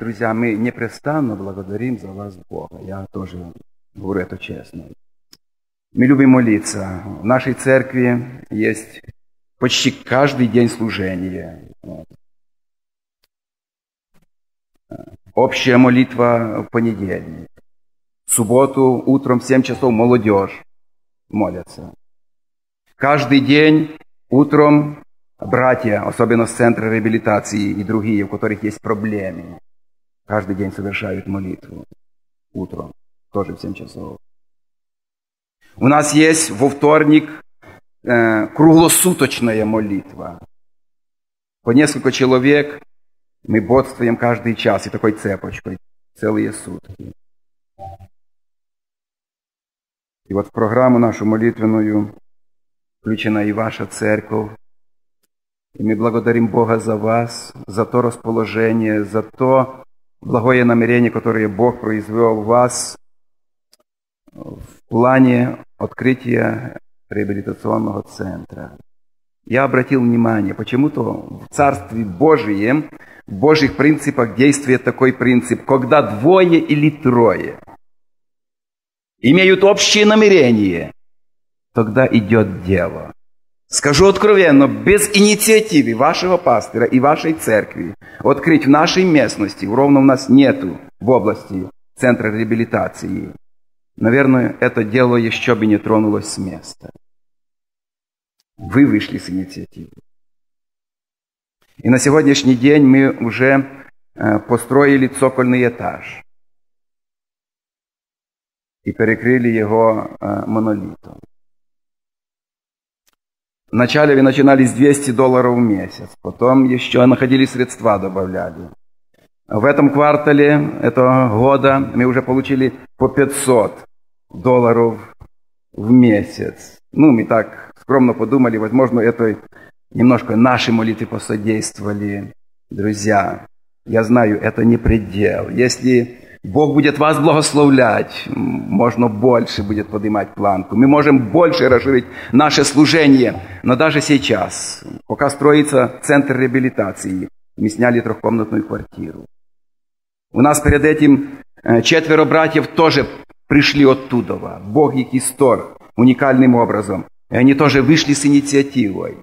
друзья, мы непрестанно благодарим за вас Бога. Я тоже говорю это честно. Мы любим молиться. В нашей церкви есть почти каждый день служения. Общая молитва в понедельник. В субботу утром в 7 часов молодежь молятся. Каждый день утром братья, особенно с центра реабилитации и другие, у которых есть проблемы, каждый день совершают молитву утром, тоже в 7 часов. У нас есть во вторник э, круглосуточная молитва. По несколько человек мы бодствуем каждый час и такой цепочкой целые сутки. И вот в программу нашу молитвенную включена и ваша церковь. И мы благодарим Бога за вас, за то расположение, за то благое намерение, которое Бог произвел в вас в плане открытия реабилитационного центра. Я обратил внимание, почему-то в Царстве Божьем, в Божьих принципах действует такой принцип, когда двое или трое имеют общее намерение, тогда идет дело. Скажу откровенно, без инициативы вашего пастора и вашей церкви открыть в нашей местности, ровно у нас нету в области центра реабилитации, наверное, это дело еще бы не тронулось с места. Вы вышли с инициативы. И на сегодняшний день мы уже э, построили цокольный этаж и перекрыли его э, монолитом. Вначале вы начинали с 200 долларов в месяц, потом еще находили средства, добавляли. В этом квартале этого года мы уже получили по 500 долларов в месяц. Ну, мы так скромно подумали, возможно, это немножко наши молитвы посодействовали. Друзья, я знаю, это не предел. Если Бог будет вас благословлять, можно больше будет поднимать планку. Мы можем больше расширить наше служение. Но даже сейчас, пока строится центр реабилитации, мы сняли трехкомнатную квартиру. У нас перед этим э, четверо братьев тоже пришли оттуда. Бог их истор уникальным образом. И они тоже вышли с инициативой.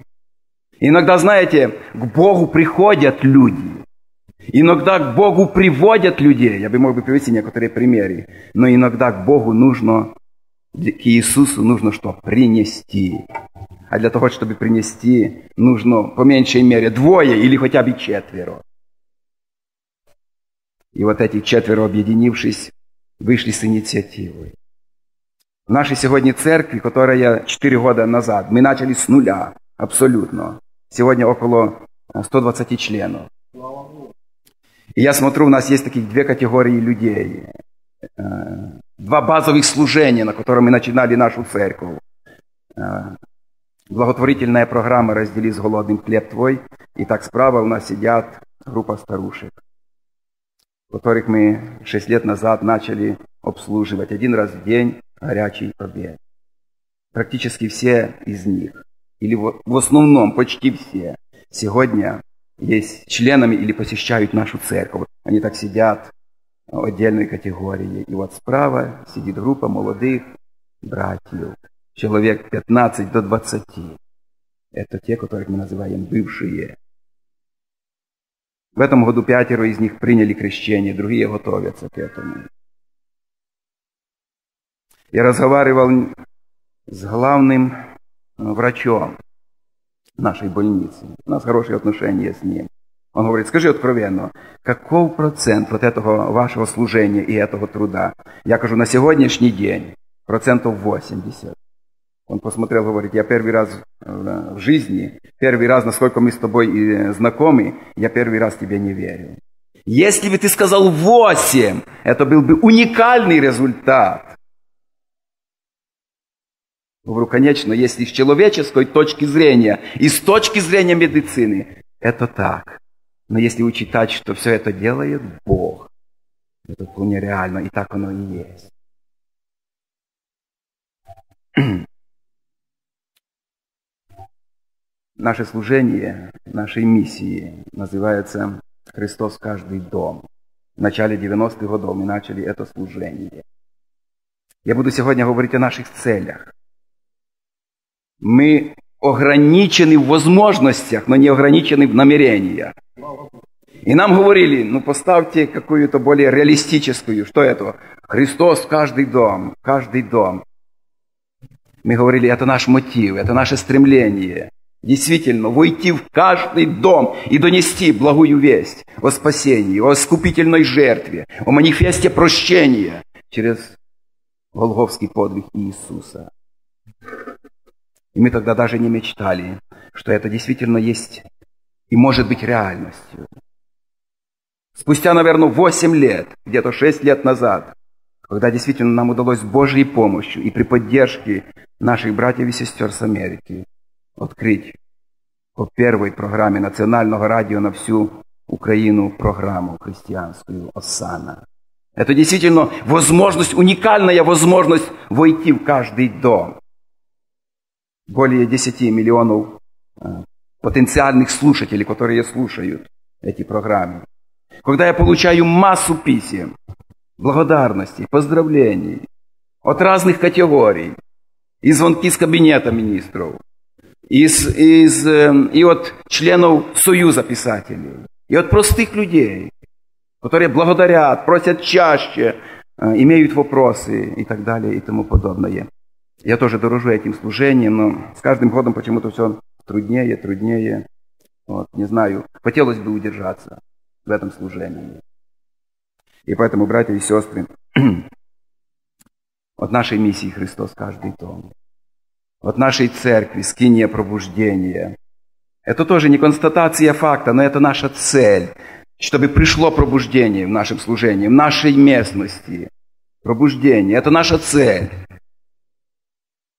Иногда, знаете, к Богу приходят люди. Иногда к Богу приводят людей. Я бы мог бы привести некоторые примеры. Но иногда к Богу нужно, к Иисусу нужно что? Принести. А для того, чтобы принести, нужно по меньшей мере двое или хотя бы четверо. И вот эти четверо, объединившись, вышли с инициативой. В нашей сегодня церкви, которая четыре года назад, мы начали с нуля, абсолютно. Сегодня около 120 членов. И я смотрю, у нас есть таких две категории людей. Э, два базовых служения, на котором мы начинали нашу церковь. Э, благотворительная программа «Раздели с голодным хлеб твой». И так справа у нас сидят группа старушек, которых мы шесть лет назад начали обслуживать один раз в день горячий обед. Практически все из них, или в основном почти все, сегодня есть членами или посещают нашу церковь. Они так сидят в отдельной категории. И вот справа сидит группа молодых братьев, человек 15 до 20. Это те, которых мы называем бывшие. В этом году пятеро из них приняли крещение, другие готовятся к этому. Я разговаривал с главным врачом нашей больницы. У нас хорошие отношения с ним. Он говорит, скажи откровенно, каков процент вот этого вашего служения и этого труда? Я кажу, на сегодняшний день процентов 80. Он посмотрел, говорит, я первый раз э, в жизни, первый раз, насколько мы с тобой э, знакомы, я первый раз тебе не верю. Если бы ты сказал 8, это был бы уникальный результат. Говорю, конечно, если с человеческой точки зрения и с точки зрения медицины, это так. Но если учитать, что все это делает Бог, это вполне реально, и так оно и есть. Наше служение, нашей миссии называется «Христос каждый дом». в начале 90-х годов мы начали это служение. Я буду сегодня говорить о наших целях. Мы ограничены в возможностях, но не ограничены в намерениях. И нам говорили, ну поставьте какую-то более реалистическую, что это? Христос в каждый дом, в каждый дом. Мы говорили, это наш мотив, это наше стремление. Действительно, войти в каждый дом и донести благую весть о спасении, о искупительной жертве, о манифесте прощения через Голговский подвиг Иисуса. И мы тогда даже не мечтали, что это действительно есть и может быть реальностью. Спустя, наверное, 8 лет, где-то 6 лет назад, когда действительно нам удалось Божьей помощью и при поддержке наших братьев и сестер с Америки открыть по первой программе национального радио на всю Украину программу христианскую «Осана». Это действительно возможность, уникальная возможность войти в каждый дом. Более 10 миллионов э, потенциальных слушателей, которые слушают эти программы. Когда я получаю массу писем, благодарностей, поздравлений от разных категорий, и звонки с кабинета министров, из, из, э, и от членов Союза писателей, и от простых людей, которые благодарят, просят чаще, э, имеют вопросы и так далее и тому подобное. Я тоже дорожу этим служением, но с каждым годом почему-то все труднее, труднее. Вот, не знаю, хотелось бы удержаться в этом служении. И поэтому, братья и сестры, от нашей миссии Христос каждый дом, от нашей церкви, скиния пробуждения. Это тоже не констатация факта, но это наша цель чтобы пришло пробуждение в нашем служении, в нашей местности. Пробуждение – это наша цель.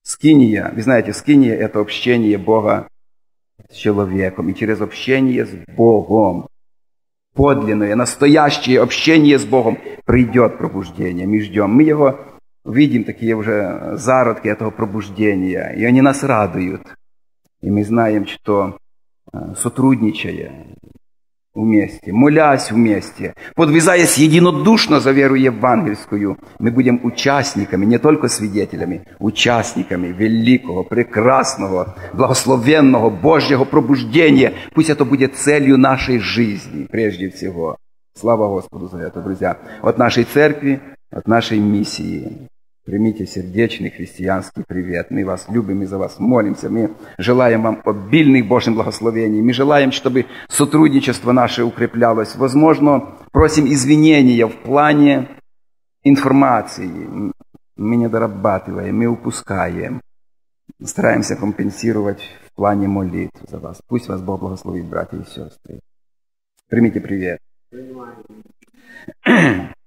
Скиния, вы знаете, скиния – это общение Бога с человеком. И через общение с Богом, подлинное, настоящее общение с Богом, придет пробуждение. Мы ждем. Мы его видим, такие уже зародки этого пробуждения. И они нас радуют. И мы знаем, что э, сотрудничая, вместе, молясь вместе, подвязаясь единодушно за веру евангельскую, мы будем участниками, не только свидетелями, участниками великого, прекрасного, благословенного Божьего пробуждения. Пусть это будет целью нашей жизни, прежде всего. Слава Господу за это, друзья. От нашей церкви, от нашей миссии. Примите сердечный христианский привет. Мы вас любим и за вас молимся. Мы желаем вам обильных Божьих благословений. Мы желаем, чтобы сотрудничество наше укреплялось. Возможно, просим извинения в плане информации. Мы не дорабатываем, мы упускаем. Стараемся компенсировать в плане молитв за вас. Пусть вас Бог благословит, братья и сестры. Примите привет.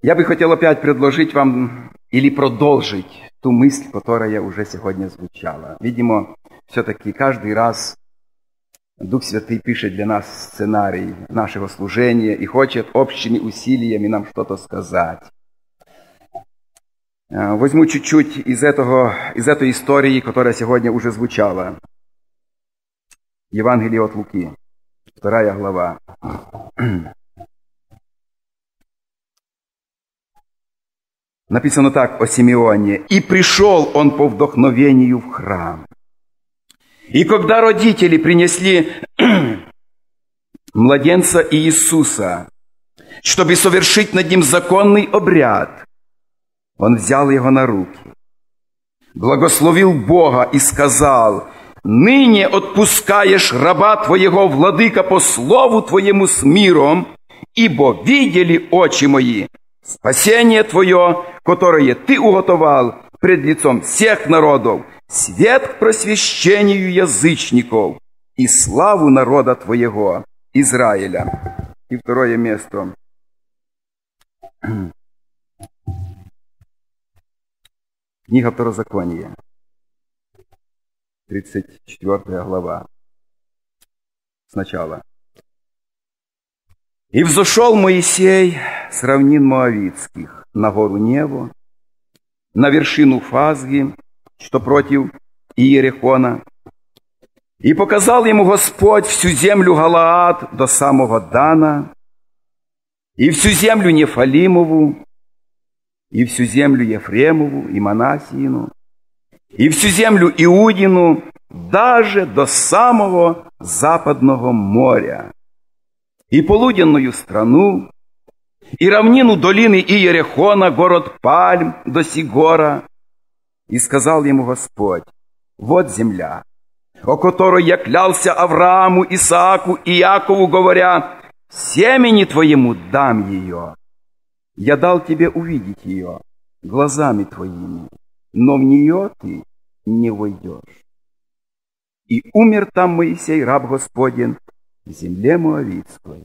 Я бы хотел опять предложить вам или продолжить ту мысль, которая уже сегодня звучала. Видимо, все-таки каждый раз Дух Святый пишет для нас сценарий нашего служения и хочет общими усилиями нам что-то сказать. Э, возьму чуть-чуть из, этого, из этой истории, которая сегодня уже звучала. Евангелие от Луки, вторая глава. Написано так о Симеоне. «И пришел он по вдохновению в храм. И когда родители принесли младенца Иисуса, чтобы совершить над ним законный обряд, он взял его на руки, благословил Бога и сказал, «Ныне отпускаешь раба твоего, владыка, по слову твоему с миром, ибо видели очи мои спасение твое, которое ты уготовал пред лицом всех народов, свет к просвещению язычников и славу народа твоего, Израиля. И второе место. Книга Второзакония, 34 глава. Сначала. «И взошел Моисей с равнин Моавицких. На гору Неву, на вершину Фазги, что против Иерихона, и показал ему Господь всю землю Галаад до самого Дана, и всю землю Нефалимову, и всю землю Ефремову, и Манасиину, и всю землю Иудину, даже до самого западного моря, и полуденную страну, и равнину долины Иерехона, город Пальм до Сигора. И сказал ему Господь, вот земля, о которой я клялся Аврааму, Исааку и Якову, говоря, семени твоему дам ее. Я дал тебе увидеть ее глазами твоими, но в нее ты не войдешь. И умер там Моисей, раб Господень, в земле Моавицкой,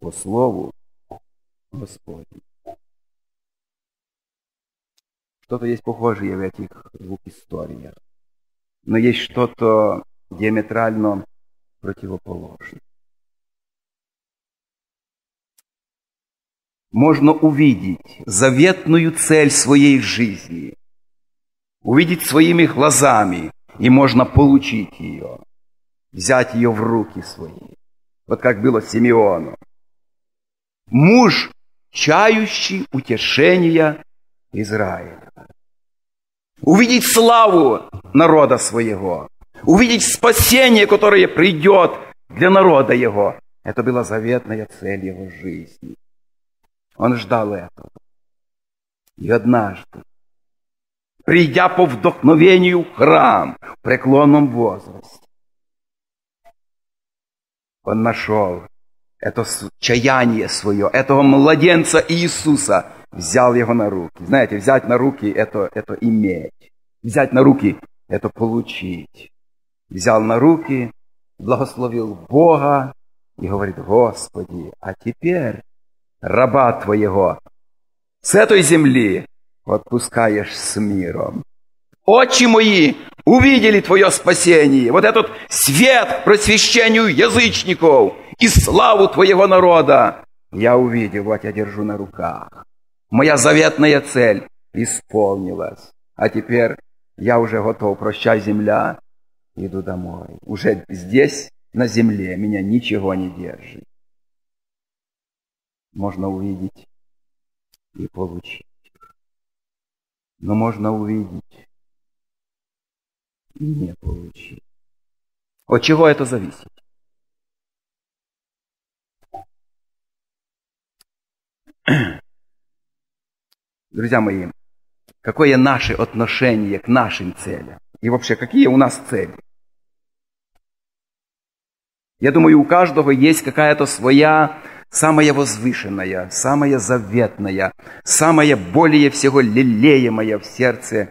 по слову Господню. Что-то есть похожее в этих двух историях, но есть что-то диаметрально противоположное. Можно увидеть заветную цель своей жизни, увидеть своими глазами, и можно получить ее, взять ее в руки свои. Вот как было Симеону. Муж, чающий утешения Израиля. Увидеть славу народа своего. Увидеть спасение, которое придет для народа его. Это была заветная цель его жизни. Он ждал этого. И однажды, придя по вдохновению в храм в преклонном возрасте, он нашел это чаяние свое, этого младенца Иисуса, взял его на руки. Знаете, взять на руки это, это иметь. Взять на руки это получить. Взял на руки, благословил Бога и говорит, Господи, а теперь раба Твоего с этой земли отпускаешь с миром. Очи мои увидели Твое спасение, вот этот свет просвещению язычников и славу Твоего народа. Я увидел, вот я держу на руках. Моя заветная цель исполнилась. А теперь я уже готов. Прощай, земля, иду домой. Уже здесь, на земле, меня ничего не держит. Можно увидеть и получить. Но можно увидеть и не получить. От чего это зависит? Друзья мои, какое наше отношение к нашим целям? И вообще, какие у нас цели? Я думаю, у каждого есть какая-то своя самая возвышенная, самая заветная, самая более всего лелеемая в сердце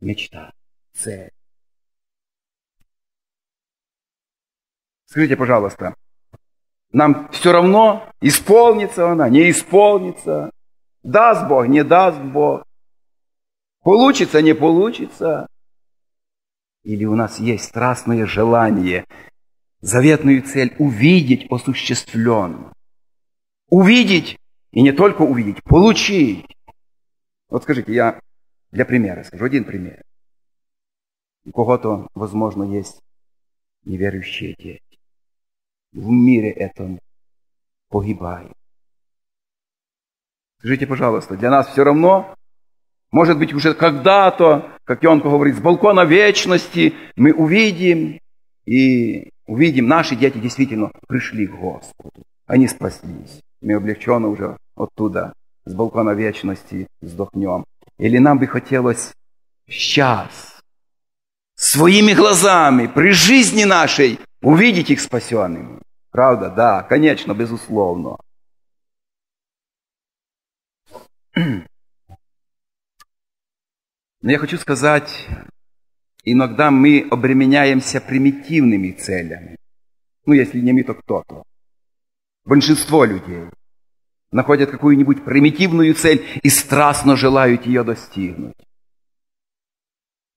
мечта, цель. Скажите, пожалуйста, нам все равно, исполнится она, не исполнится, даст Бог, не даст Бог, получится, не получится. Или у нас есть страстное желание, заветную цель увидеть осуществленно. Увидеть, и не только увидеть, получить. Вот скажите, я для примера скажу один пример. У кого-то, возможно, есть неверующие дети. В мире этом погибают. Скажите, пожалуйста, для нас все равно, может быть, уже когда-то, как Ионка говорит, с балкона вечности мы увидим и увидим, наши дети действительно пришли к Господу. Они спаслись. Мы облегченно уже оттуда, с балкона вечности, сдохнем. Или нам бы хотелось сейчас, своими глазами, при жизни нашей, увидеть их спасенными. Правда? Да, конечно, безусловно. Но я хочу сказать, иногда мы обременяемся примитивными целями. Ну, если не мы, то кто-то. Большинство людей находят какую-нибудь примитивную цель и страстно желают ее достигнуть.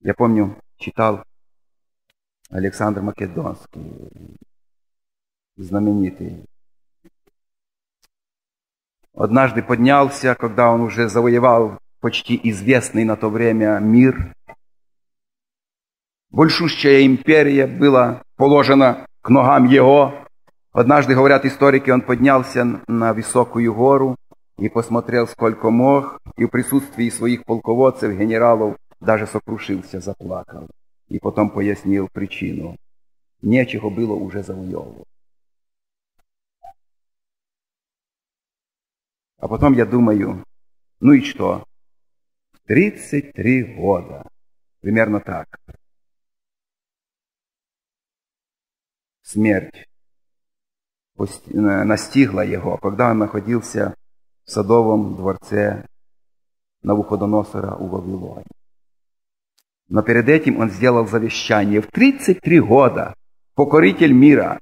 Я помню, читал Александр Македонский, знаменитый. Однажды поднялся, когда он уже завоевал почти известный на то время мир. Большущая империя была положена к ногам его. Однажды, говорят историки, он поднялся на высокую гору и посмотрел, сколько мог, и в присутствии своих полководцев, генералов, даже сокрушился, заплакал. И потом пояснил причину. Нечего было уже завоевывать. А потом я думаю, ну и что? 33 года. Примерно так. Смерть настигла его, когда он находился в садовом дворце Навуходоносора у Вавилоне. Но перед этим он сделал завещание. В 33 года покоритель мира.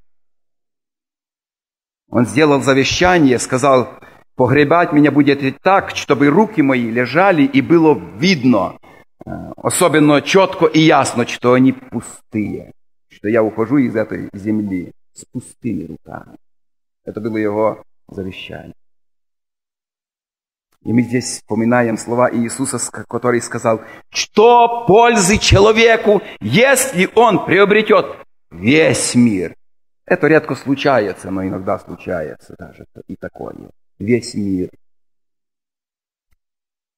Он сделал завещание, сказал, погребать меня будет так, чтобы руки мои лежали и было видно, э, особенно четко и ясно, что они пустые, что я ухожу из этой земли с пустыми руками. Это было его завещание. И мы здесь вспоминаем слова Иисуса, который сказал, что пользы человеку, если он приобретет весь мир. Это редко случается, но иногда случается даже и такое. Весь мир.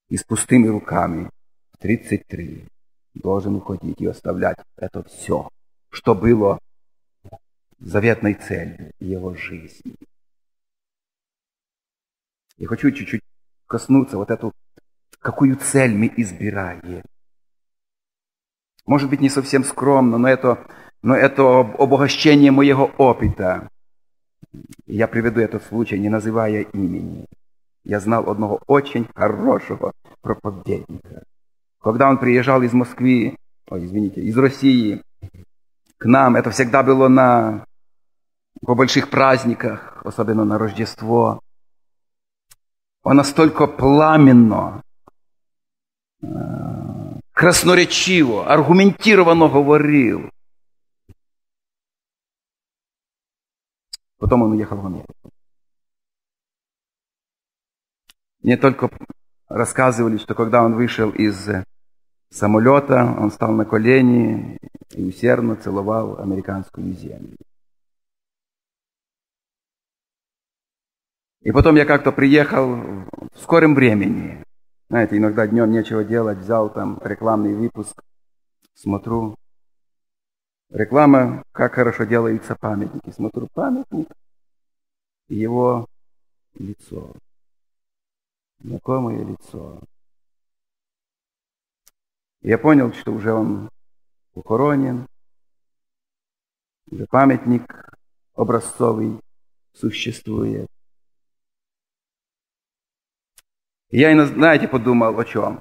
И с пустыми руками в 33 должен уходить и оставлять это все, что было заветной целью его жизни. Я хочу чуть-чуть коснуться вот эту, какую цель мы избираем. Может быть, не совсем скромно, но это, но это обогащение моего опыта. Я приведу этот случай, не называя имени. Я знал одного очень хорошего проповедника. Когда он приезжал из Москвы, ой, извините, из России к нам, это всегда было на по больших праздниках, особенно на Рождество. Он настолько пламенно, э, красноречиво, аргументированно говорил. Потом он уехал в Америку. Мне только рассказывали, что когда он вышел из самолета, он стал на колени и усердно целовал американскую землю. И потом я как-то приехал в скором времени. Знаете, иногда днем нечего делать, взял там рекламный выпуск, смотрю. Реклама, как хорошо делаются памятники. Смотрю памятник, и его лицо. Знакомое лицо. я понял, что уже он похоронен, уже памятник образцовый существует. Я, знаете, подумал о чем?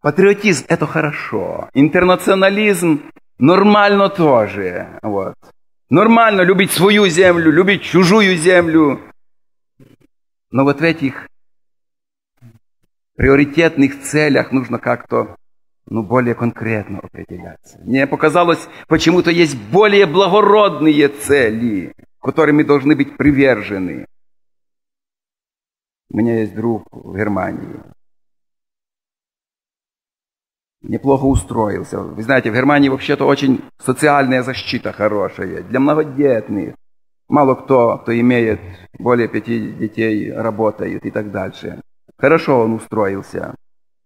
Патриотизм – это хорошо. Интернационализм нормально тоже. Вот. Нормально любить свою землю, любить чужую землю. Но вот в этих приоритетных целях нужно как-то ну, более конкретно определяться. Мне показалось, почему-то есть более благородные цели, которыми должны быть привержены. У меня есть друг в Германии. Неплохо устроился. Вы знаете, в Германии вообще-то очень социальная защита хорошая. Для многодетных. Мало кто, кто имеет более пяти детей, работает и так дальше. Хорошо он устроился.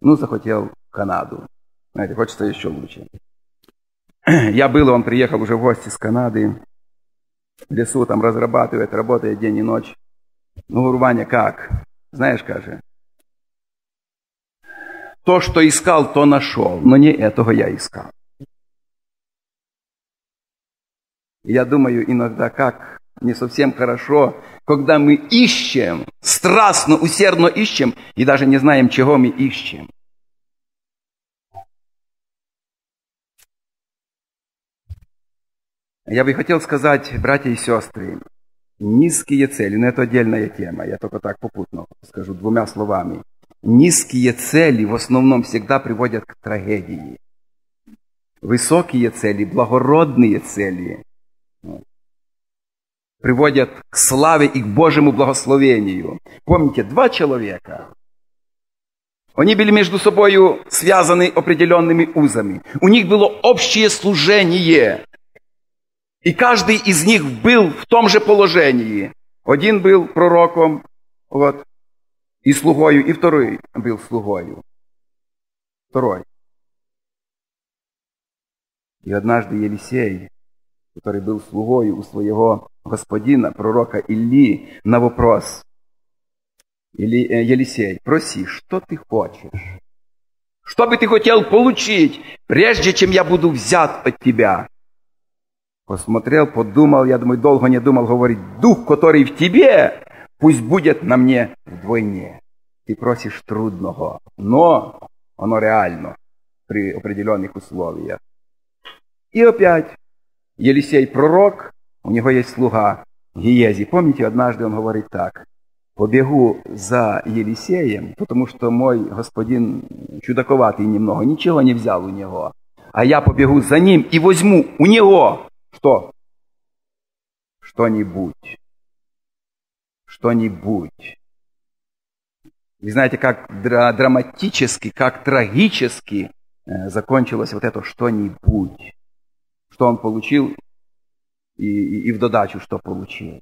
Ну, захотел Канаду. Знаете, хочется еще лучше. Я был, он приехал уже в гости с Канады. В лесу там разрабатывает, работает день и ночь. Ну, говорю, Ваня, как? Знаешь, каже, то, что искал, то нашел, но не этого я искал. Я думаю иногда, как не совсем хорошо, когда мы ищем, страстно, усердно ищем, и даже не знаем, чего мы ищем. Я бы хотел сказать, братья и сестры, Низкие цели, но это отдельная тема, я только так попутно скажу двумя словами. Низкие цели в основном всегда приводят к трагедии. Высокие цели, благородные цели приводят к славе и к Божьему благословению. Помните, два человека, они были между собой связаны определенными узами. У них было общее служение. И каждый из них был в том же положении. Один был пророком, вот, и слугою, и второй был слугою. Второй. И однажды Елисей, который был слугою у своего господина, пророка Ильи, на вопрос, Или, э, Елисей, проси, что ты хочешь? Что бы ты хотел получить, прежде чем я буду взят от тебя? Посмотрел, подумал, я думаю, долго не думал, говорит, дух, который в тебе, пусть будет на мне вдвойне. Ты просишь трудного, но оно реально при определенных условиях. И опять, Елисей пророк, у него есть слуга Гиези. Помните, однажды он говорит так, побегу за Елисеем, потому что мой господин чудаковатый немного, ничего не взял у него. А я побегу за ним и возьму у него что? Что-нибудь. Что-нибудь. Вы знаете, как драматически, как трагически э, закончилось вот это что-нибудь. Что он получил и, и, и в додачу что получил.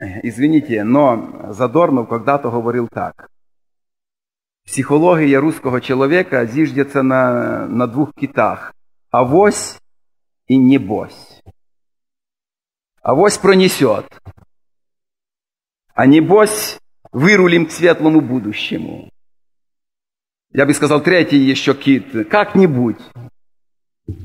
Извините, но Задорнов когда-то говорил так. Психология русского человека зиждется на, на двух китах. Авось и небось. Авось пронесет. А небось вырулим к светлому будущему. Я бы сказал, третий еще кит. Как-нибудь.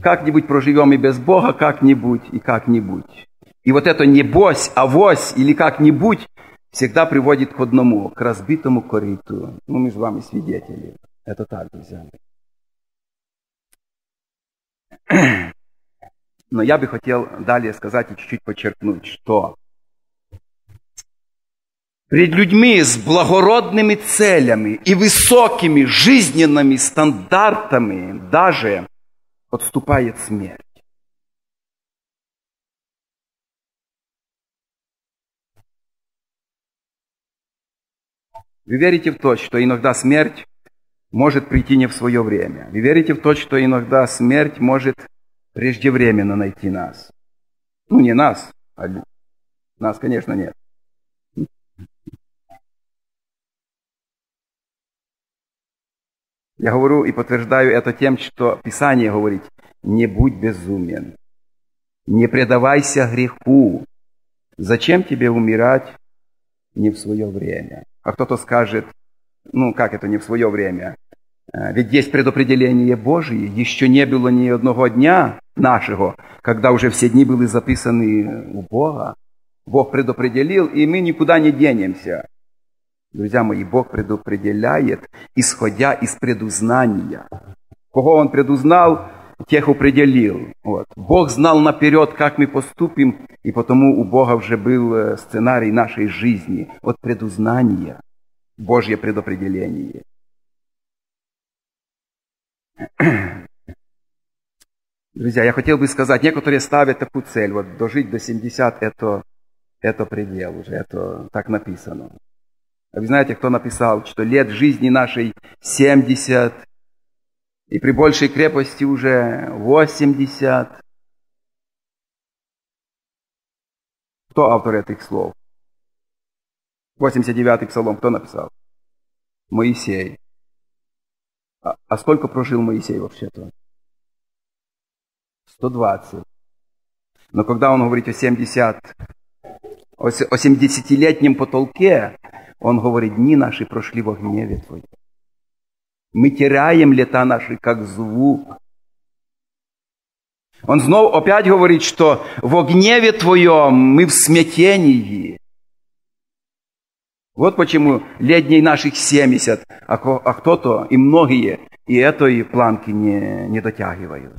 Как-нибудь проживем и без Бога, как-нибудь и как-нибудь. И вот это небось, авось или как-нибудь всегда приводит к одному, к разбитому кориту. Ну, мы с вами свидетели. Это так, друзья. Но я бы хотел далее сказать и чуть-чуть подчеркнуть, что перед людьми с благородными целями и высокими жизненными стандартами даже подступает смерть. Вы верите в то, что иногда смерть может прийти не в свое время. Вы верите в то, что иногда смерть может преждевременно найти нас. Ну, не нас, а нас, конечно, нет. Я говорю и подтверждаю это тем, что Писание говорит, не будь безумен, не предавайся греху. Зачем тебе умирать не в свое время? А кто-то скажет, ну как это не в свое время? Э, ведь есть предопределение Божие, еще не было ни одного дня нашего, когда уже все дни были записаны у Бога. Бог предопределил, и мы никуда не денемся. Друзья мои, Бог предопределяет, исходя из предузнания. Кого Он предузнал, тех определил. Вот. Бог знал наперед, как мы поступим, и потому у Бога уже был э, сценарий нашей жизни от предузнания, Божье предопределение. Друзья, я хотел бы сказать, некоторые ставят такую цель, вот дожить до 70 это, это предел уже, это так написано. А вы знаете, кто написал, что лет жизни нашей 70, и при большей крепости уже 80. Кто автор этих слов? 89-й псалом кто написал? Моисей. А, а сколько прожил Моисей вообще-то? 120. Но когда он говорит о 70, о 70-летнем потолке, он говорит, дни наши прошли во гневе Твоем. Мы теряем лета наши, как звук. Он снова опять говорит, что в гневе Твоем мы в смятении. Вот почему летней наших 70, а, а кто-то и многие и этой планки не, не дотягивают.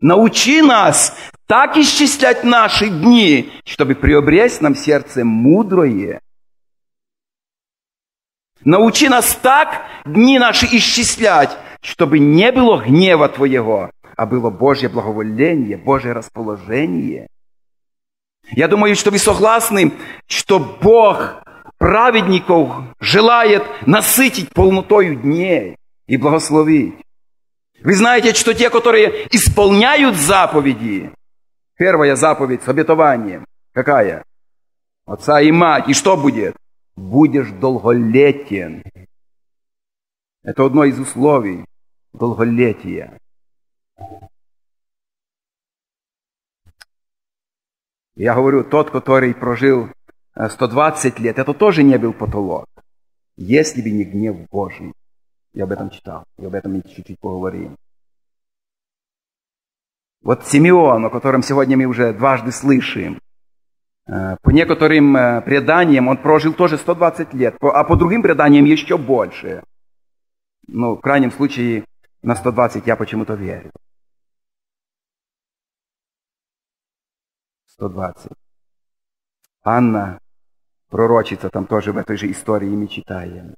Научи нас так исчислять наши дни, чтобы приобрести нам сердце мудрое Научи нас так дни наши исчислять, чтобы не было гнева Твоего, а было Божье благоволение, Божье расположение. Я думаю, что вы согласны, что Бог праведников желает насытить полнотою дней и благословить. Вы знаете, что те, которые исполняют заповеди, первая заповедь с обетованием, какая? Отца и мать. И что будет? Будешь долголетен. Это одно из условий долголетия. Я говорю, тот, который прожил 120 лет, это тоже не был потолок. Если бы не гнев Божий. Я об этом читал, и об этом чуть-чуть поговорим. Вот Симеон, о котором сегодня мы уже дважды слышим, э, по некоторым э, преданиям он прожил тоже 120 лет, а по другим преданиям еще больше. Ну, в крайнем случае, на 120 я почему-то верю. 120. Анна, пророчица, там тоже в этой же истории мы читаем.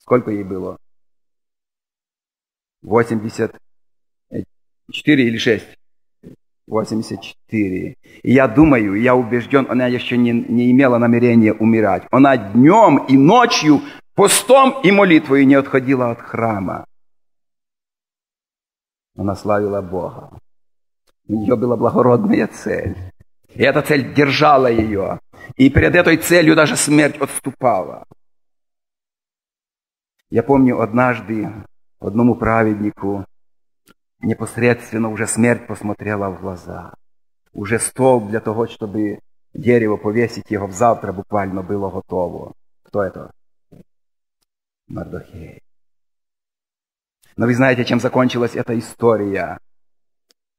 Сколько ей было? 84 или 6? 84. И я думаю, я убежден, она еще не, не имела намерения умирать. Она днем и ночью постом и молитвой не отходила от храма. Она славила Бога. У нее была благородная цель. И эта цель держала ее. И перед этой целью даже смерть отступала. Я помню однажды одному праведнику непосредственно уже смерть посмотрела в глаза. Уже стол для того, чтобы дерево повесить его завтра буквально было готово. Кто это? Мардохей. Но вы знаете, чем закончилась эта история?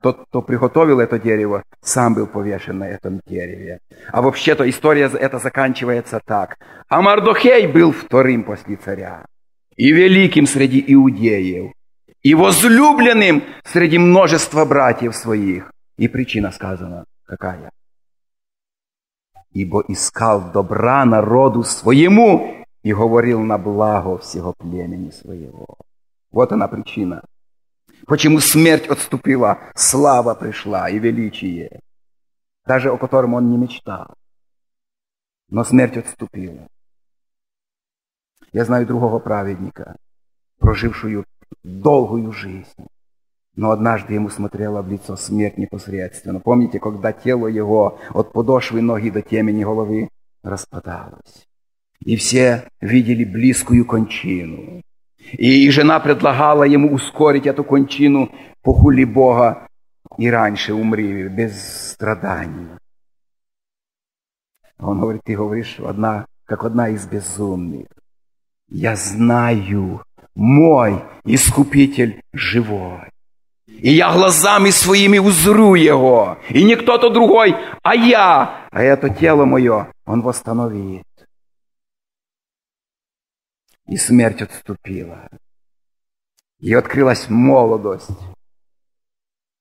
Тот, кто приготовил это дерево, сам был повешен на этом дереве. А вообще-то история эта заканчивается так. А Мардохей был вторым после царя и великим среди иудеев, и возлюбленным среди множества братьев своих. И причина сказана какая? Ибо искал добра народу своему и говорил на благо всего племени своего. Вот она причина. Почему смерть отступила, слава пришла и величие, даже о котором он не мечтал. Но смерть отступила. Я знаю другого праведника, прожившую долгую жизнь. Но однажды ему смотрела в лицо смерть непосредственно. Помните, когда тело его от подошвы ноги до темени головы распадалось. И все видели близкую кончину. И жена предлагала ему ускорить эту кончину, похули Бога, и раньше умри без страданий. Он говорит, ты говоришь, одна, как одна из безумных. Я знаю, мой Искупитель живой. И я глазами своими узру Его. И не кто-то другой, а я. А это тело мое Он восстановит. И смерть отступила. И открылась молодость.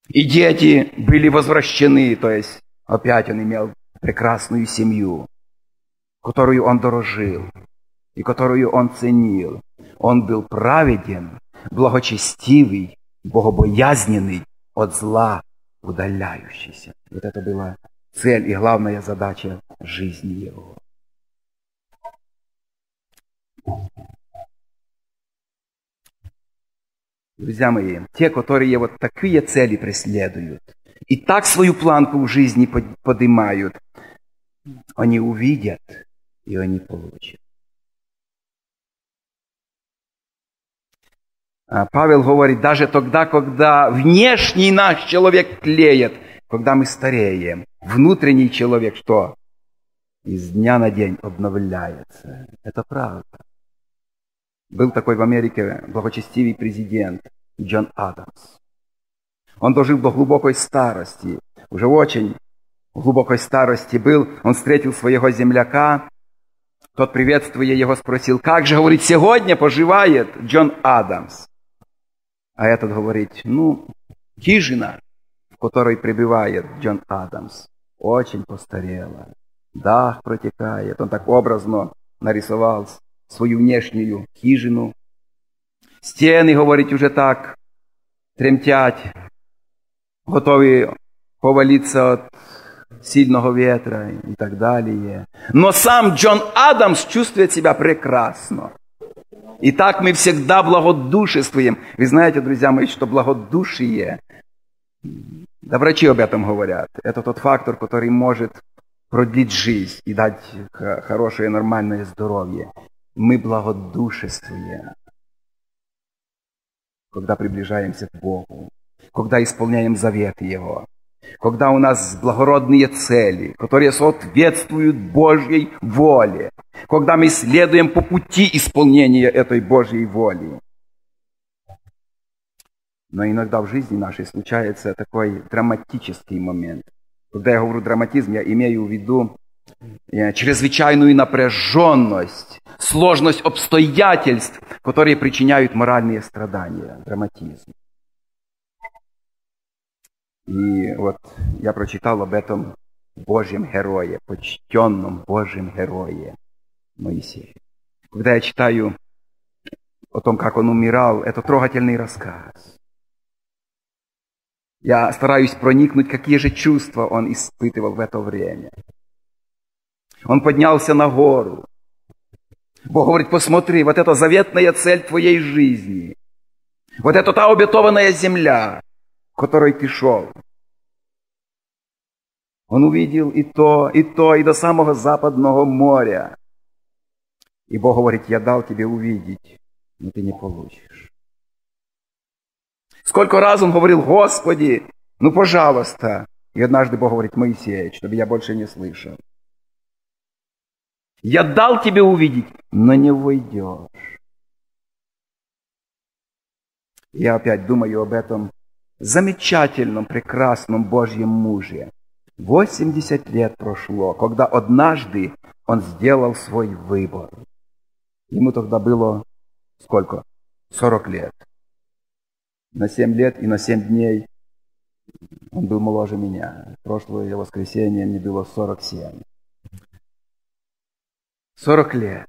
И дети были возвращены, то есть опять он имел прекрасную семью, которую он дорожил и которую он ценил. Он был праведен, благочестивый, богобоязненный, от зла удаляющийся. Вот это была цель и главная задача жизни его. Друзья мои, те, которые вот такие цели преследуют, и так свою планку в жизни поднимают, они увидят, и они получат. Павел говорит, даже тогда, когда внешний наш человек тлеет, когда мы стареем, внутренний человек что? Из дня на день обновляется. Это правда. Был такой в Америке благочестивый президент Джон Адамс. Он дожил до глубокой старости. Уже очень глубокой старости был. Он встретил своего земляка. Тот, приветствуя его, спросил, как же, говорит, сегодня поживает Джон Адамс. А этот говорит, ну, хижина, в которой пребывает Джон Адамс, очень постарела. Дах протекает. Он так образно нарисовал свою внешнюю хижину. Стены, говорить, уже так тремтять, готові повалиться от сильного ветра и так далее. Но сам Джон Адамс чувствует себя прекрасно. И так мы всегда благодушествуем. Вы знаете, друзья мои, что благодушие, да врачи об этом говорят, это тот фактор, который может продлить жизнь и дать хорошее нормальное здоровье. Мы благодушествуем, когда приближаемся к Богу, когда исполняем заветы Его когда у нас благородные цели, которые соответствуют Божьей воле, когда мы следуем по пути исполнения этой Божьей воли. Но иногда в жизни нашей случается такой драматический момент. Когда я говорю драматизм, я имею в виду э, чрезвычайную напряженность, сложность обстоятельств, которые причиняют моральные страдания, драматизм. И вот я прочитал об этом Божьем герое, почтенном Божьем герое Моисее. Когда я читаю о том, как он умирал, это трогательный рассказ. Я стараюсь проникнуть, какие же чувства он испытывал в это время. Он поднялся на гору. Бог говорит, посмотри, вот это заветная цель твоей жизни. Вот это та обетованная земля которой ты шел. Он увидел и то, и то, и до самого западного моря. И Бог говорит, я дал тебе увидеть, но ты не получишь. Сколько раз он говорил, Господи, ну пожалуйста. И однажды Бог говорит, Моисей, чтобы я больше не слышал. Я дал тебе увидеть, но не войдешь. Я опять думаю об этом замечательном, прекрасном Божьем муже. 80 лет прошло, когда однажды он сделал свой выбор. Ему тогда было сколько? 40 лет. На 7 лет и на 7 дней он был моложе меня. Прошлое воскресенье мне было 47. 40 лет.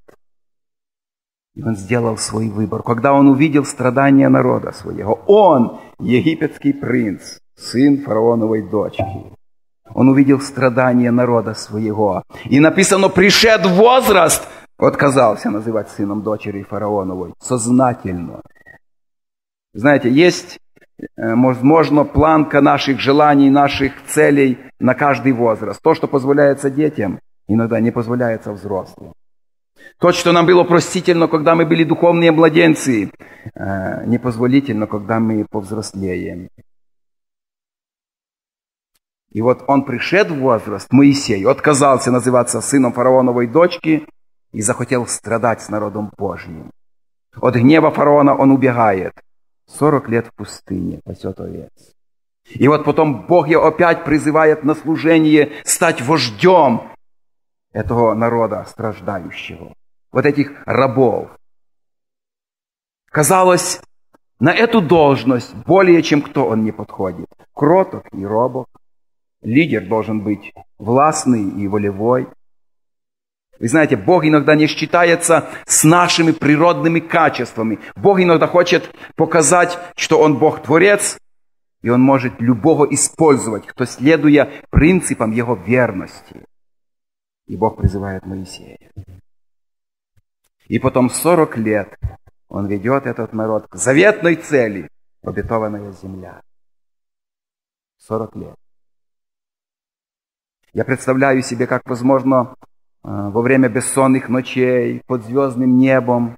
И он сделал свой выбор. Когда он увидел страдания народа своего, он, египетский принц, сын фараоновой дочки, он увидел страдания народа своего. И написано, пришед возраст, отказался называть сыном дочери фараоновой, сознательно. Знаете, есть, э, возможно, планка наших желаний, наших целей на каждый возраст. То, что позволяется детям, иногда не позволяется взрослым. То, что нам было простительно, когда мы были духовные младенцы, э, непозволительно, когда мы повзрослеем. И вот он пришед в возраст, Моисей, отказался называться сыном фараоновой дочки и захотел страдать с народом Божьим. От гнева фараона он убегает. Сорок лет в пустыне пасет овец. И вот потом Бог его опять призывает на служение стать вождем этого народа страждающего вот этих рабов. Казалось, на эту должность более чем кто он не подходит. Кроток и робок. Лидер должен быть властный и волевой. Вы знаете, Бог иногда не считается с нашими природными качествами. Бог иногда хочет показать, что Он Бог-творец, и Он может любого использовать, кто следуя принципам Его верности. И Бог призывает Моисея. И потом 40 лет он ведет этот народ к заветной цели, обетованная земля. 40 лет. Я представляю себе, как, возможно, э, во время бессонных ночей под звездным небом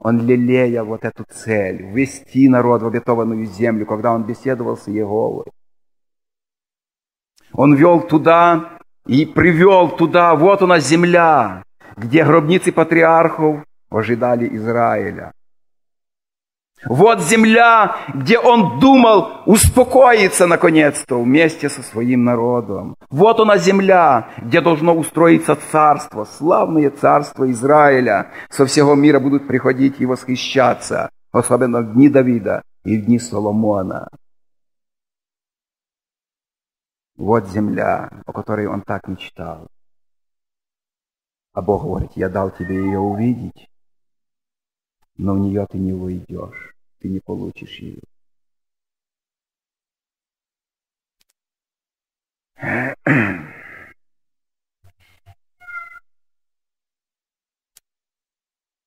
он лелея вот эту цель, ввести народ в обетованную землю, когда он беседовал с Еговой. Он вел туда и привел туда, вот она земля, где гробницы патриархов ожидали Израиля. Вот земля, где он думал успокоиться наконец-то вместе со своим народом. Вот она земля, где должно устроиться царство, славное царство Израиля. Со всего мира будут приходить и восхищаться, особенно в дни Давида и в дни Соломона. Вот земля, о которой он так мечтал. А Бог говорит, я дал тебе ее увидеть, но в нее ты не уйдешь, ты не получишь ее.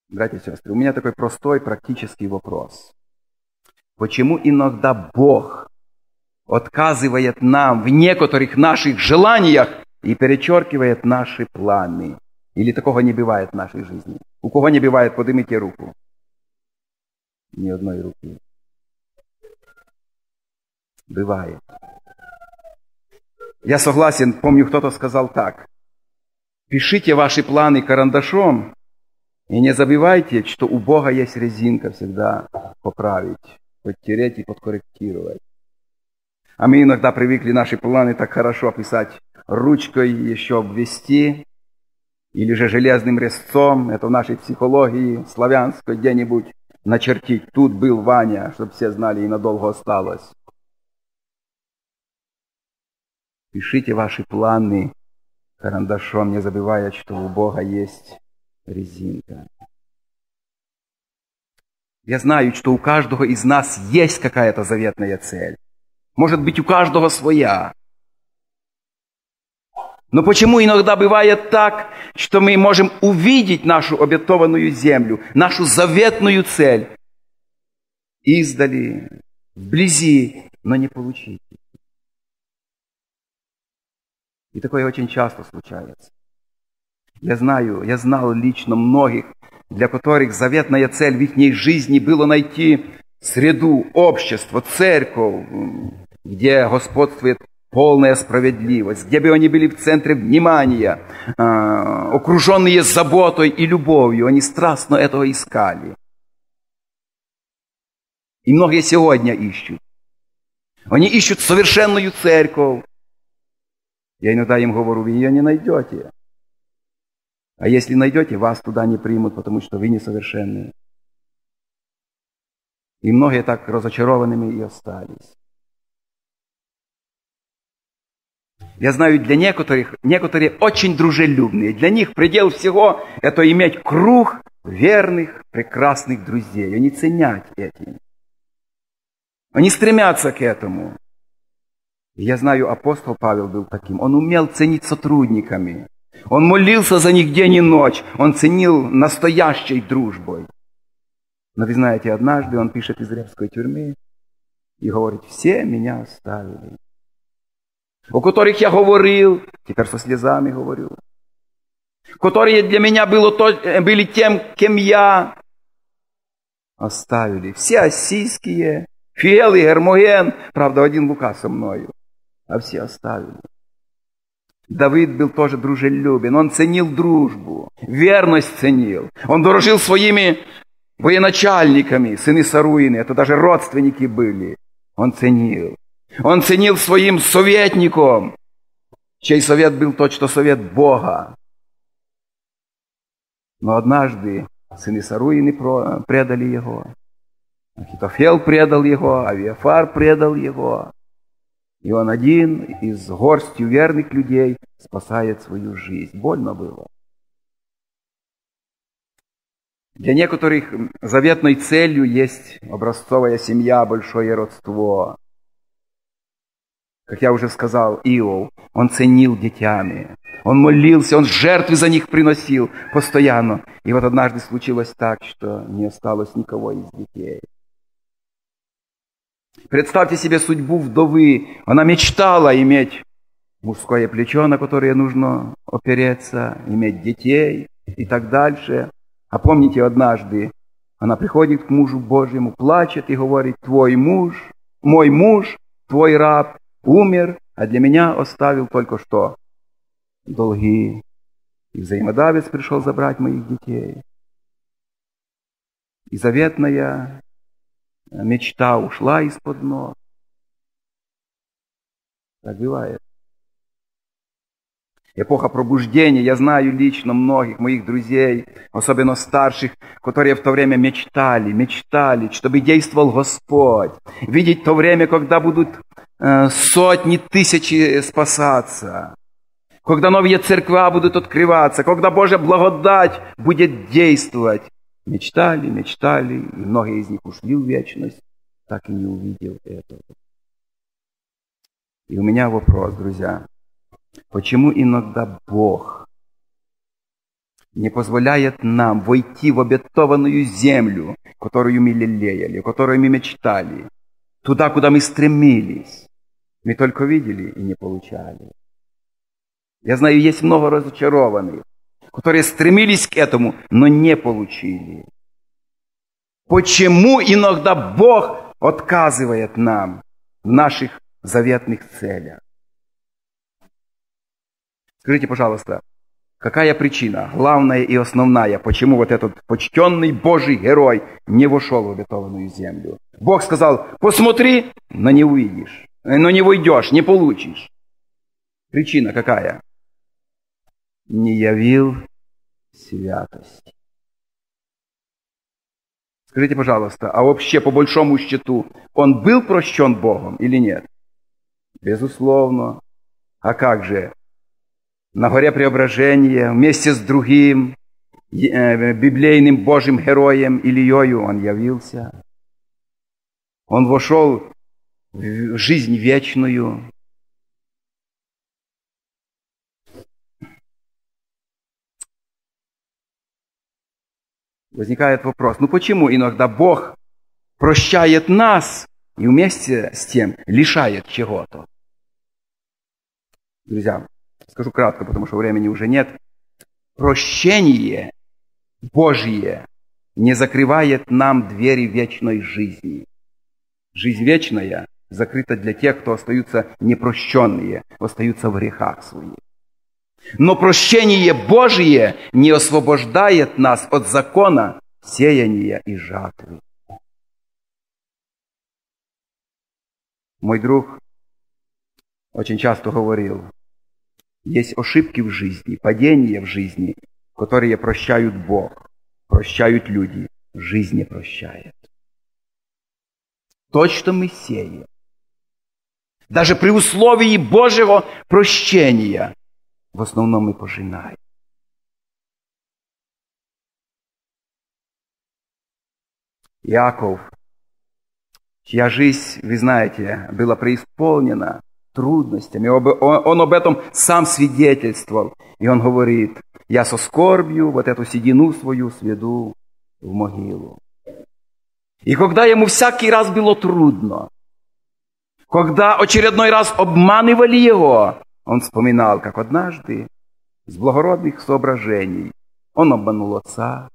Братья и сестры, у меня такой простой практический вопрос. Почему иногда Бог отказывает нам в некоторых наших желаниях и перечеркивает наши планы? Или такого не бывает в нашей жизни? У кого не бывает, поднимите руку. Ни одной руки. Бывает. Я согласен, помню, кто-то сказал так. Пишите ваши планы карандашом и не забывайте, что у Бога есть резинка всегда поправить, подтереть и подкорректировать. А мы иногда привыкли наши планы так хорошо описать ручкой, еще обвести, или же железным резцом, это в нашей психологии славянской где-нибудь начертить. Тут был Ваня, чтобы все знали и надолго осталось. Пишите ваши планы карандашом, не забывая, что у Бога есть резинка. Я знаю, что у каждого из нас есть какая-то заветная цель. Может быть, у каждого своя. Но почему иногда бывает так, что мы можем увидеть нашу обетованную землю, нашу заветную цель издали, вблизи, но не получить? И такое очень часто случается. Я знаю, я знал лично многих, для которых заветная цель в их жизни было найти среду, общество, церковь, где господствует полная справедливость, где бы они были в центре внимания, а, окруженные заботой и любовью, они страстно этого искали. И многие сегодня ищут. Они ищут совершенную церковь, я иногда им говорю, вы ее не найдете. А если найдете, вас туда не примут, потому что вы несовершенные. И многие так разочарованными и остались. Я знаю, для некоторых, некоторые очень дружелюбные. Для них предел всего – это иметь круг верных, прекрасных друзей. Они ценят этим. Они стремятся к этому. Я знаю, апостол Павел был таким. Он умел ценить сотрудниками. Он молился за них день и ночь. Он ценил настоящей дружбой. Но вы знаете, однажды он пишет из римской тюрьмы и говорит, все меня оставили. О которых я говорил, теперь со слезами говорю, которые для меня было то, были тем, кем я оставили. Все осийские, Фиел и Гермоген, правда, один Лука со мною а все оставили. Давид был тоже дружелюбен, он ценил дружбу, верность ценил. Он дорожил своими военачальниками, сыны Саруины, это даже родственники были. Он ценил. Он ценил своим советником, чей совет был тот, что совет Бога. Но однажды сыны Саруины предали его. Ахитофел предал его, Авиафар предал его. И он один из горстью верных людей спасает свою жизнь. Больно было. Для некоторых заветной целью есть образцовая семья, большое родство. Как я уже сказал, Иов, он ценил детями. Он молился, он жертвы за них приносил постоянно. И вот однажды случилось так, что не осталось никого из детей. Представьте себе судьбу вдовы. Она мечтала иметь мужское плечо, на которое нужно опереться, иметь детей и так дальше. А помните, однажды она приходит к мужу Божьему, плачет и говорит, твой муж, мой муж, твой раб умер, а для меня оставил только что долги. И взаимодавец пришел забрать моих детей. И заветная мечта ушла из-под ног. Так бывает. Эпоха пробуждения, я знаю лично многих моих друзей, особенно старших, которые в то время мечтали, мечтали, чтобы действовал Господь. Видеть то время, когда будут сотни, тысячи спасаться, когда новые церква будут открываться, когда Божья благодать будет действовать. Мечтали, мечтали, и многие из них ушли в вечность, так и не увидел этого. И у меня вопрос, друзья. Почему иногда Бог не позволяет нам войти в обетованную землю, которую мы лелеяли, которую мы мечтали, туда, куда мы стремились. Мы только видели и не получали. Я знаю, есть много разочарованных, которые стремились к этому, но не получили. Почему иногда Бог отказывает нам в наших заветных целях? Скажите, пожалуйста, какая причина, главная и основная, почему вот этот почтенный Божий герой не вошел в обетованную землю? Бог сказал, посмотри, но не увидишь, но не войдешь, не получишь. Причина какая? Не явил святость. Скажите, пожалуйста, а вообще по большому счету он был прощен Богом или нет? Безусловно. А как же? На горе преображения вместе с другим э, библейным Божьим героем Ильею он явился. Он вошел жизнь вечную. Возникает вопрос, ну почему иногда Бог прощает нас и вместе с тем лишает чего-то? Друзья, скажу кратко, потому что времени уже нет. Прощение Божье не закрывает нам двери вечной жизни. Жизнь вечная закрыта для тех, кто остаются непрощенные, остаются в грехах своих. Но прощение Божие не освобождает нас от закона сеяния и жатвы. Мой друг очень часто говорил, есть ошибки в жизни, падения в жизни, которые прощают Бог, прощают люди, жизнь не прощает. То, что мы сеем, даже при условии Божьего прощения, в основном мы пожинаем. Яков, чья жизнь, вы знаете, была преисполнена трудностями, он об этом сам свидетельствовал. И он говорит, я со скорбью вот эту седину свою сведу в могилу. И когда ему всякий раз было трудно, когда очередной раз обманывали его, он вспоминал, как однажды с благородных соображений он обманул отца.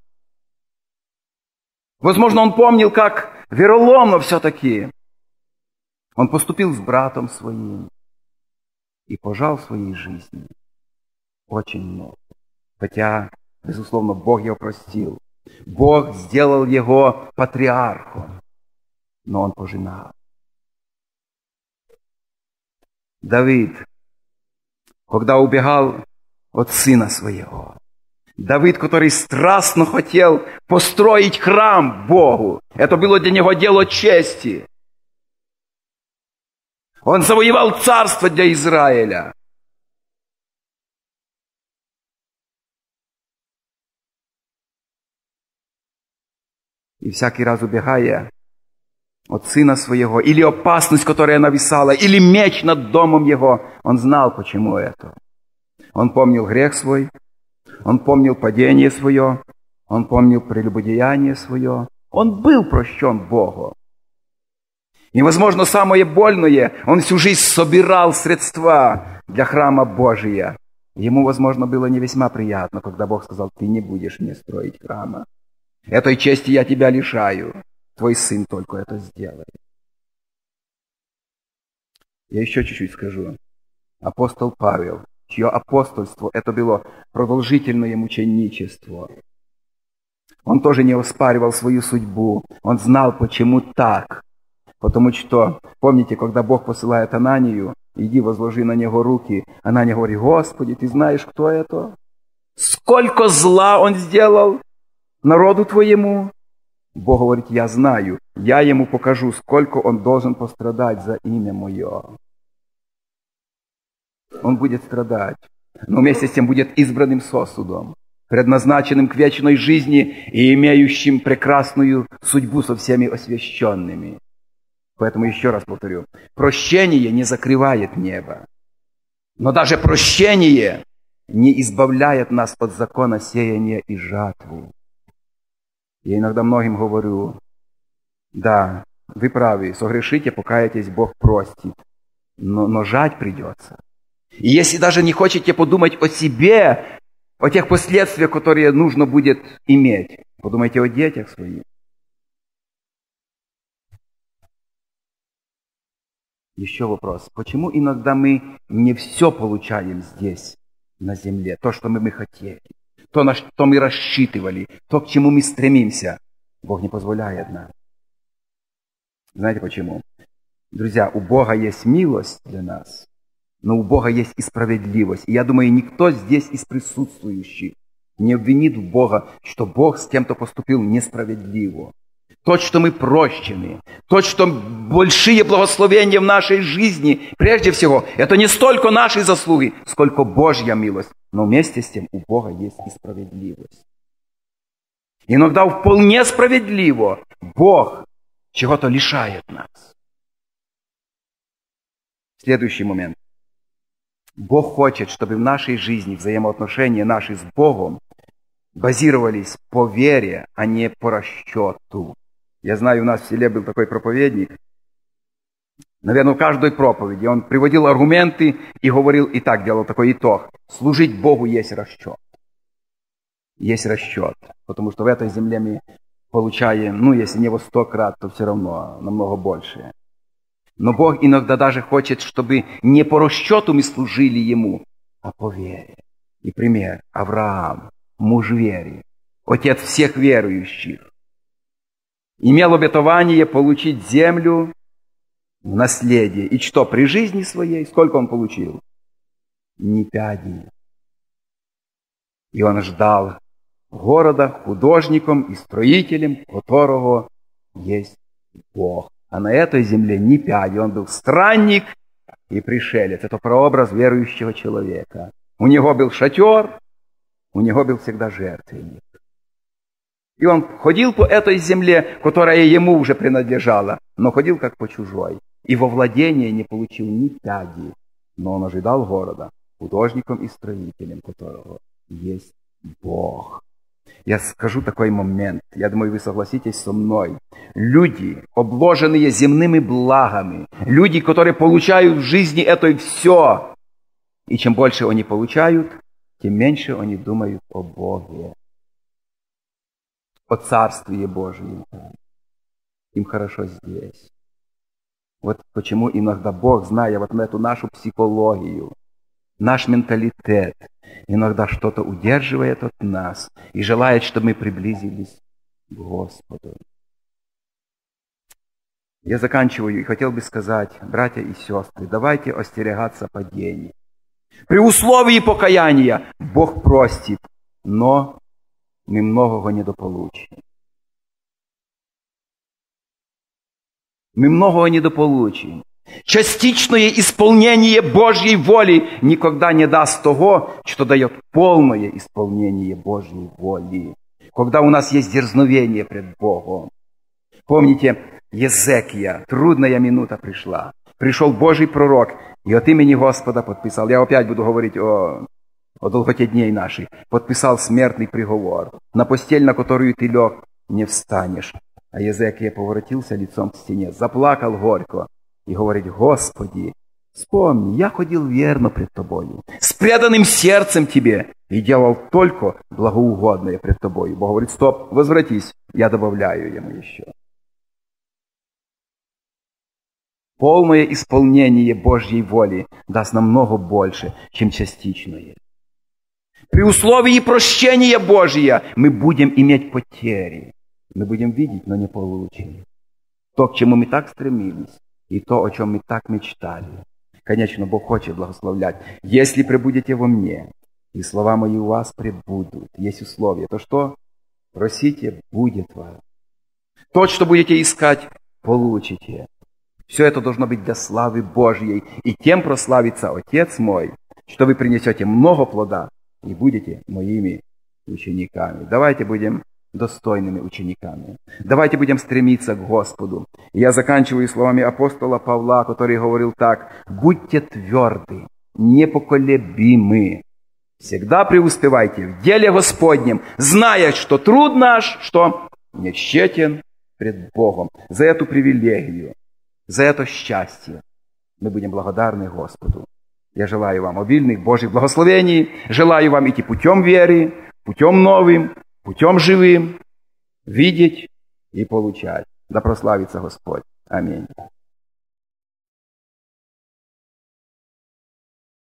Возможно, он помнил, как вероломно все-таки он поступил с братом своим и пожал своей жизни очень много. Хотя, безусловно, Бог его простил. Бог сделал его патриархом, но он пожинал. Давид когда убегал от сына своего. Давид, который страстно хотел построить храм Богу. Это было для него дело чести. Он завоевал царство для Израиля. И всякий раз убегая, от сына своего, или опасность, которая нависала, или меч над домом его. Он знал, почему это. Он помнил грех свой, он помнил падение свое, он помнил прелюбодеяние свое. Он был прощен Богу. И, возможно, самое больное, он всю жизнь собирал средства для храма Божия. Ему, возможно, было не весьма приятно, когда Бог сказал, ты не будешь мне строить храма. Этой чести я тебя лишаю. Твой сын только это сделает. Я еще чуть-чуть скажу. Апостол Павел, чье апостольство это было продолжительное мученичество. Он тоже не оспаривал свою судьбу. Он знал, почему так. Потому что, помните, когда Бог посылает Ананию, иди возложи на него руки, Анания говорит, Господи, ты знаешь, кто это? Сколько зла он сделал народу твоему? Бог говорит, я знаю, я ему покажу, сколько он должен пострадать за имя мое. Он будет страдать, но вместе с тем будет избранным сосудом, предназначенным к вечной жизни и имеющим прекрасную судьбу со всеми освященными. Поэтому еще раз повторю, прощение не закрывает небо. Но даже прощение не избавляет нас от закона сеяния и жатвы. Я иногда многим говорю, да, вы правы, согрешите, покаетесь, Бог простит, но, но жать придется. И если даже не хотите подумать о себе, о тех последствиях, которые нужно будет иметь, подумайте о детях своих. Еще вопрос. Почему иногда мы не все получаем здесь, на земле, то, что мы, мы хотели, то, на что мы рассчитывали, то, к чему мы стремимся? Бог не позволяет нам. Знаете почему? Друзья, у Бога есть милость для нас, но у Бога есть и справедливость. И я думаю, никто здесь из присутствующих не обвинит Бога, что Бог с кем-то поступил несправедливо. То, что мы прощены, то, что большие благословения в нашей жизни, прежде всего, это не столько наши заслуги, сколько Божья милость. Но вместе с тем у Бога есть и справедливость. Иногда вполне справедливо Бог чего-то лишает нас. Следующий момент. Бог хочет, чтобы в нашей жизни взаимоотношения наши с Богом базировались по вере, а не по расчету. Я знаю, у нас в селе был такой проповедник, наверное, в каждой проповеди он приводил аргументы и говорил, и так делал такой итог. Служить Богу есть расчет. Есть расчет, потому что в этой земле мы получаем, ну, если не во сто крат, то все равно намного больше. Но Бог иногда даже хочет, чтобы не по расчету мы служили Ему, а по вере. И пример. Авраам, муж веры, отец всех верующих, имел обетование получить землю в наследие. И что, при жизни своей, сколько он получил? Ни пяди. И он ждал города художником и строителем, которого есть Бог. А на этой земле ни пяди. Он был странник и пришелец. Это прообраз верующего человека. У него был шатер, у него был всегда жертвенник. И он ходил по этой земле, которая ему уже принадлежала, но ходил как по чужой. И во владение не получил ни пяди, но он ожидал города, художником и строителем которого есть Бог. Я скажу такой момент, я думаю, вы согласитесь со мной. Люди, обложенные земными благами, люди, которые получают в жизни это все, и чем больше они получают, тем меньше они думают о Боге о Царстве Божьем. Им хорошо здесь. Вот почему иногда Бог, зная вот эту нашу психологию, наш менталитет, иногда что-то удерживает от нас и желает, чтобы мы приблизились к Господу. Я заканчиваю и хотел бы сказать, братья и сестры, давайте остерегаться падений. При условии покаяния Бог простит, но мы многого недополучим. Мы многого недополучим. Частичное исполнение Божьей воли никогда не даст того, что дает полное исполнение Божьей воли. Когда у нас есть дерзновение пред Богом. Помните, Езекия, трудная минута пришла. Пришел Божий пророк, и от имени Господа подписал. Я опять буду говорить о о долготе дней наших, подписал смертный приговор. На постель, на которую ты лег, не встанешь. А Езекия поворотился лицом к стене, заплакал горько и говорит, Господи, вспомни, я ходил верно пред Тобою, с преданным сердцем Тебе, и делал только благоугодное пред Тобою. Бог говорит, стоп, возвратись, я добавляю ему еще. Полное исполнение Божьей воли даст намного больше, чем частичное. При условии прощения Божия мы будем иметь потери. Мы будем видеть, но не получим. То, к чему мы так стремились, и то, о чем мы так мечтали. Конечно, Бог хочет благословлять. Если пребудете во мне, и слова мои у вас пребудут, есть условия, то что? Просите, будет вам. То, что будете искать, получите. Все это должно быть для славы Божьей. И тем прославится Отец мой, что вы принесете много плода и будете моими учениками. Давайте будем достойными учениками. Давайте будем стремиться к Господу. Я заканчиваю словами апостола Павла, который говорил так. «Будьте тверды, непоколебимы, Всегда преуспевайте в деле Господнем, зная, что труд наш, что нещетен пред Богом. За эту привилегию, за это счастье мы будем благодарны Господу. Я желаю вам обильных Божьих благословений, желаю вам идти путем веры, путем новым, путем живым, видеть и получать. Да прославится Господь. Аминь.